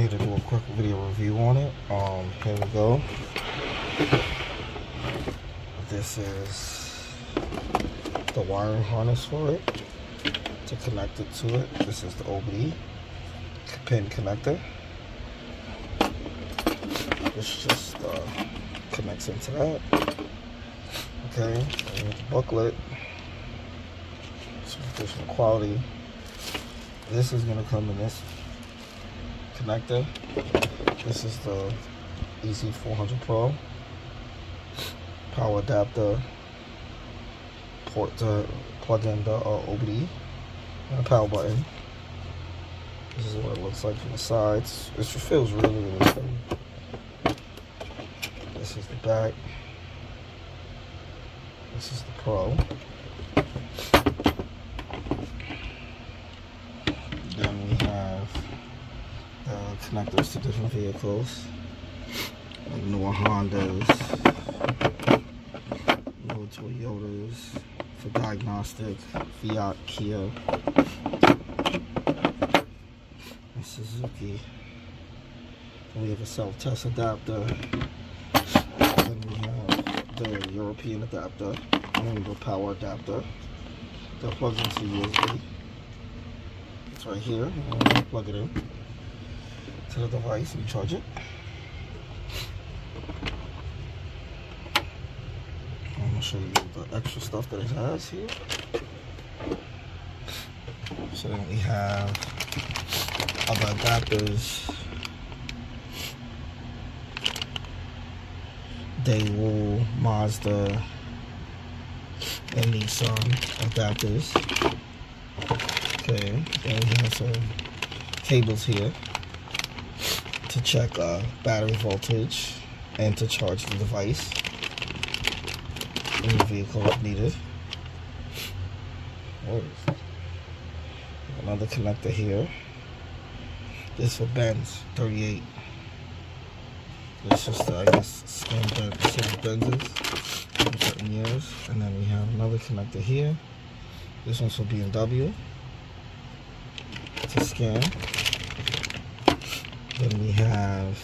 Here to do a quick video review on it. Um, here we go. This is the wiring harness for it to connect it to it. This is the OBD pin connector. This just uh, connects into that. Okay, and the booklet. Some additional quality. This is gonna come in this connector. This is the EZ400 Pro power adapter port to plug in the uh, OBD and power button. This is what it looks like from the sides. It feels really, really. This is the back. This is the Pro. Then we have the connectors to different vehicles. Like newer Hondas, newer Toyotas for diagnostic, Fiat, Kia, and Suzuki. Then we have a self-test adapter. Then we have the European adapter and the power adapter that plugs into USB. It's right here. Plug it in to the device and charge it. I'm gonna show you the extra stuff that it has here. So then we have other adapters. Daewoo, Mazda, and Nissan adapters. Okay, then we have some cables here to check uh, battery voltage and to charge the device in the vehicle if needed. Another connector here. This for Benz 38. This is just, uh, I guess, scan the Benzes for certain years. And then we have another connector here. This one's for BMW to scan. Then we have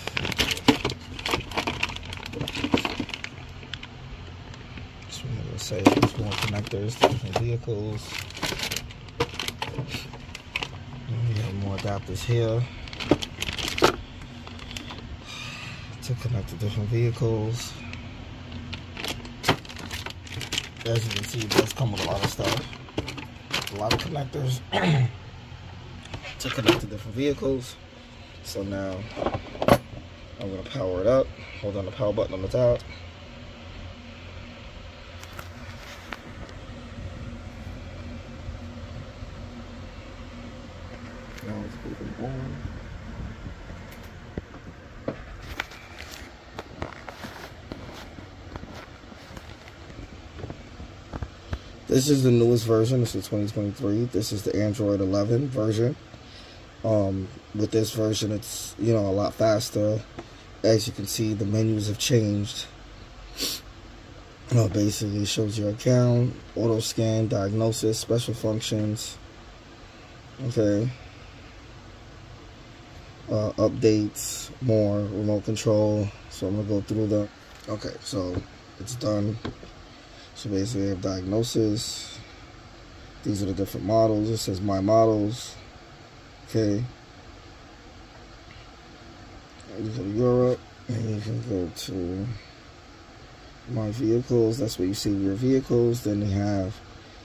say there's more connectors to different vehicles. We have more adapters here to connect to different vehicles. As you can see, it does come with a lot of stuff. A lot of connectors to connect to different vehicles. So now I'm gonna power it up. Hold on the power button on the top. Now it's moving on. This is the newest version. This is 2023. This is the Android 11 version. Um, with this version, it's you know a lot faster. As you can see, the menus have changed. Uh, basically, shows your account, auto scan, diagnosis, special functions. Okay. Uh, updates, more remote control. So I'm gonna go through the. Okay, so it's done. So basically, I have diagnosis. These are the different models. It says my models. Okay. You go Europe, and you can go to my vehicles. That's where you see your vehicles. Then you have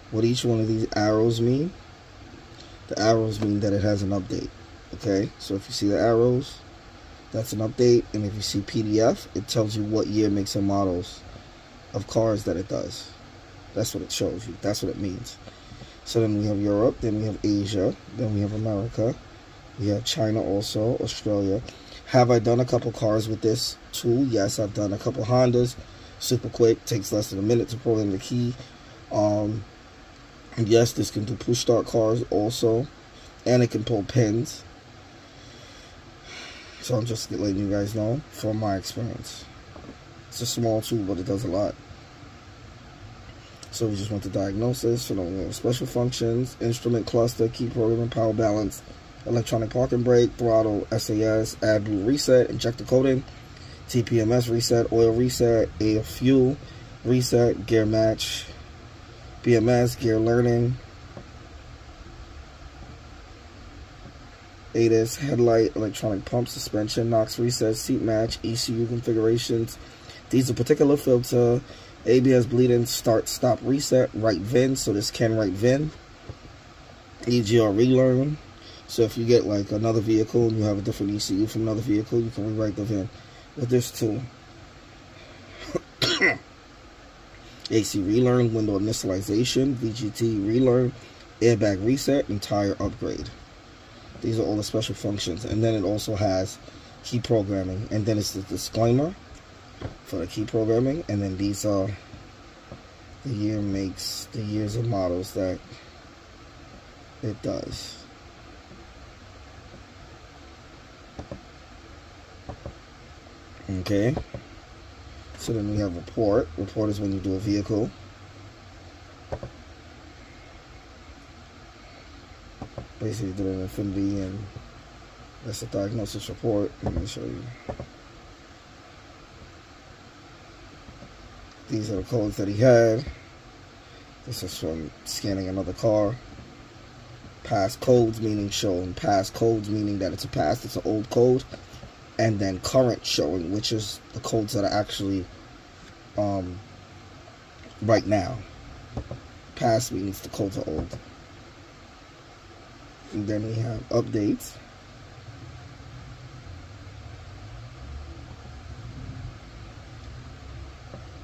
what each one of these arrows mean. The arrows mean that it has an update. Okay, so if you see the arrows, that's an update. And if you see PDF, it tells you what year, makes, and models of cars that it does. That's what it shows you. That's what it means. So then we have Europe, then we have Asia, then we have America, we have China also, Australia. Have I done a couple cars with this tool? Yes, I've done a couple Hondas. Super quick, takes less than a minute to pull in the key. Um, yes, this can do push start cars also, and it can pull pins. So I'm just letting you guys know from my experience. It's a small tool, but it does a lot. So we just went to diagnosis, know, special functions, instrument cluster, key programming, power balance, electronic parking brake, throttle, SAS, AdBlue reset, injector coding, TPMS reset, oil reset, air fuel reset, gear match, BMS, gear learning, ADAS, headlight, electronic pump, suspension, NOx reset, seat match, ECU configurations, diesel particulate filter, ABS bleeding, start, stop, reset, write VIN, so this can write VIN, EGR relearn, so if you get like another vehicle and you have a different ECU from another vehicle, you can rewrite the VIN with this too. AC relearn, window initialization, VGT relearn, airbag reset, and tire upgrade. These are all the special functions. And then it also has key programming. And then it's the disclaimer for the key programming. And then these are the year makes, the years of models that it does. Okay. So then we have report. Report is when you do a vehicle. Basically did an Infiniti and that's a diagnosis report. Let me show you. These are the codes that he had. This is from scanning another car. Past codes meaning shown. Past codes meaning that it's a past, it's an old code and then current showing, which is the codes that are actually um, right now. Past means the codes are old. And then we have updates.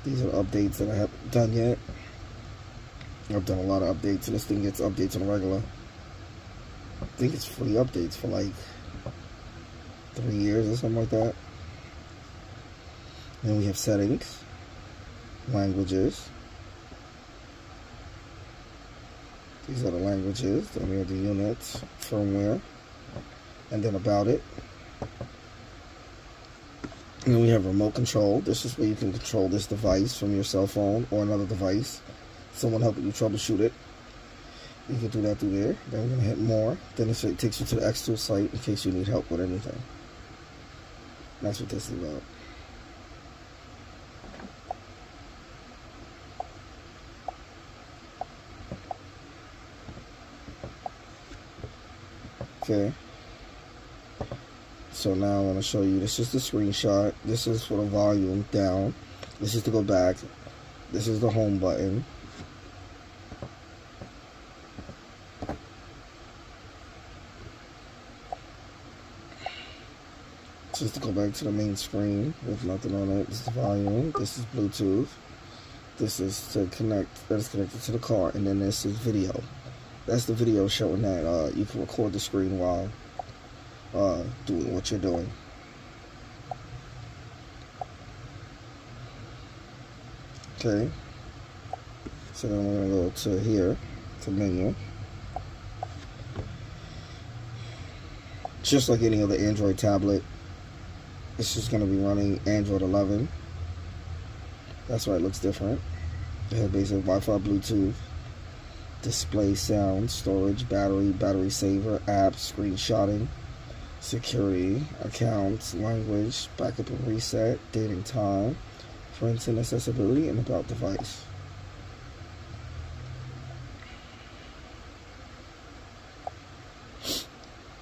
These are updates that I haven't done yet. I've done a lot of updates, and this thing gets updates on regular. I think it's free updates for like three years or something like that. Then we have settings, languages. These are the languages. Then we have the units, firmware, and then about it. And we have remote control. This is where you can control this device from your cell phone or another device. Someone helping you troubleshoot it. You can do that through there. Then we're going to hit more. Then it takes you to the Xtool site in case you need help with anything. That's what this is about. Okay. So now I want to show you, this is the screenshot. This is for the volume down. This is to go back. This is the home button. just to go back to the main screen with nothing on it. This is the volume. This is Bluetooth. This is to connect, that is connected to the car. And then this is video. That's the video showing that uh, you can record the screen while uh, doing what you're doing. Okay. So then we're to go to here, to menu. Just like any other Android tablet, this is going to be running Android 11. That's why it looks different. It has basic Wi-Fi, Bluetooth, display, sound, storage, battery, battery saver, apps, screenshotting, security, accounts, language, backup and reset, date and time, friends and accessibility, and about device.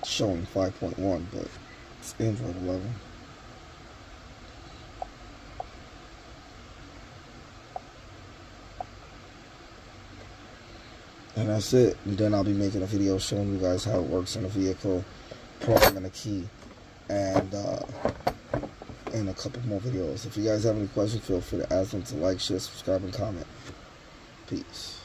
showing 5.1, but it's Android 11. and that's it and then I'll be making a video showing you guys how it works in a vehicle programming a key and uh, and a couple more videos. If you guys have any questions feel free to ask them to like share subscribe and comment. Peace